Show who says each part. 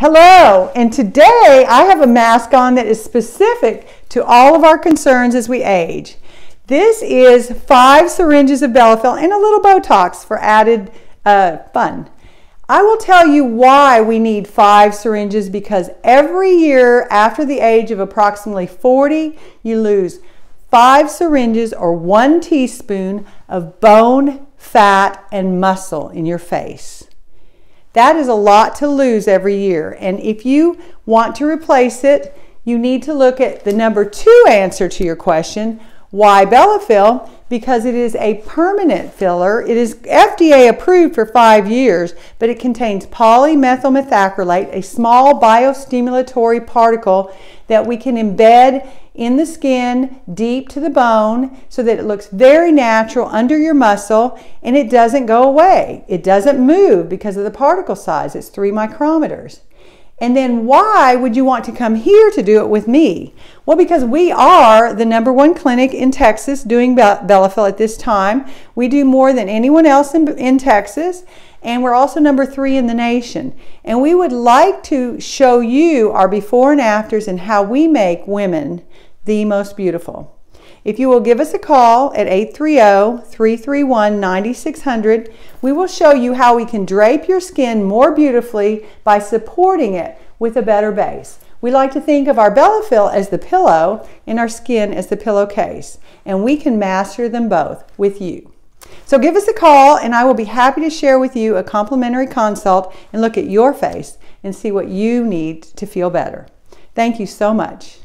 Speaker 1: Hello, and today I have a mask on that is specific to all of our concerns as we age. This is five syringes of Bellafill and a little Botox for added uh, fun. I will tell you why we need five syringes because every year after the age of approximately 40, you lose five syringes or one teaspoon of bone, fat, and muscle in your face. That is a lot to lose every year. And if you want to replace it, you need to look at the number two answer to your question. Why Bellafill? Because it is a permanent filler. It is FDA approved for five years, but it contains polymethyl methacrylate, a small biostimulatory particle that we can embed in the skin deep to the bone so that it looks very natural under your muscle and it doesn't go away. It doesn't move because of the particle size. It's three micrometers. And then why would you want to come here to do it with me? Well, because we are the number one clinic in Texas doing Bellafill at this time. We do more than anyone else in, in Texas and we're also number three in the nation. And we would like to show you our before and afters and how we make women the most beautiful. If you will give us a call at 830-331-9600, we will show you how we can drape your skin more beautifully by supporting it with a better base. We like to think of our Bellafill as the pillow and our skin as the pillowcase, and we can master them both with you. So give us a call and I will be happy to share with you a complimentary consult and look at your face and see what you need to feel better. Thank you so much.